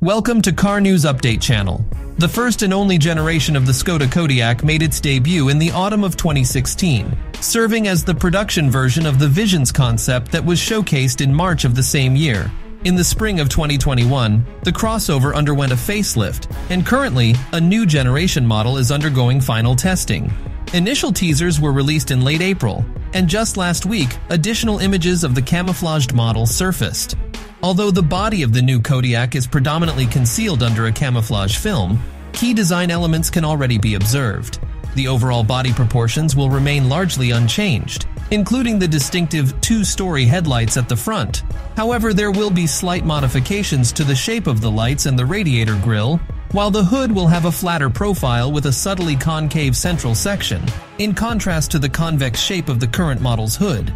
Welcome to Car News Update channel. The first and only generation of the Skoda Kodiaq made its debut in the autumn of 2016, serving as the production version of the VisionS concept that was showcased in March of the same year. In the spring of 2021, the crossover underwent a facelift, and currently, a new generation model is undergoing final testing. Initial teasers were released in late April, and just last week, additional images of the camouflaged model surfaced. Although the body of the new Kodiaq is predominantly concealed under a camouflage film, key design elements can already be observed. The overall body proportions will remain largely unchanged, including the distinctive two-story headlights at the front. However, there will be slight modifications to the shape of the lights and the radiator grille, while the hood will have a flatter profile with a subtly concave central section, in contrast to the convex shape of the current model's hood.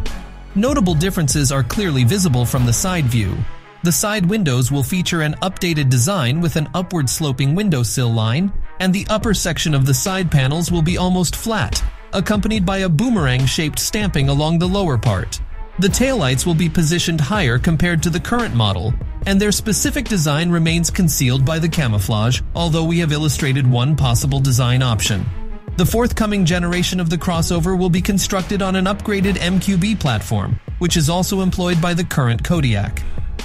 Notable differences are clearly visible from the side view. The side windows will feature an updated design with an upward sloping windowsill line, and the upper section of the side panels will be almost flat, accompanied by a boomerang-shaped stamping along the lower part. The taillights will be positioned higher compared to the current model, and their specific design remains concealed by the camouflage, although we have illustrated one possible design option. The forthcoming generation of the crossover will be constructed on an upgraded MQB platform, which is also employed by the current Kodiaq.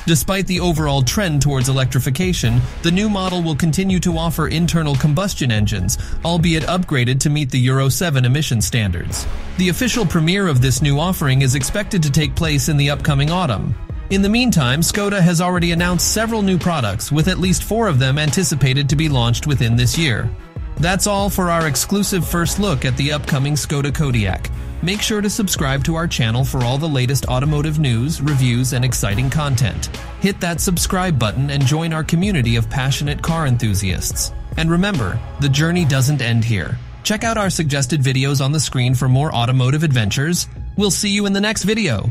Despite the overall trend towards electrification, the new model will continue to offer internal combustion engines, albeit upgraded to meet the Euro 7 emission standards. The official premiere of this new offering is expected to take place in the upcoming autumn. In the meantime, Skoda has already announced several new products, with at least four of them anticipated to be launched within this year. That's all for our exclusive first look at the upcoming Skoda Kodiaq. Make sure to subscribe to our channel for all the latest automotive news, reviews, and exciting content. Hit that subscribe button and join our community of passionate car enthusiasts. And remember, the journey doesn't end here. Check out our suggested videos on the screen for more automotive adventures. We'll see you in the next video.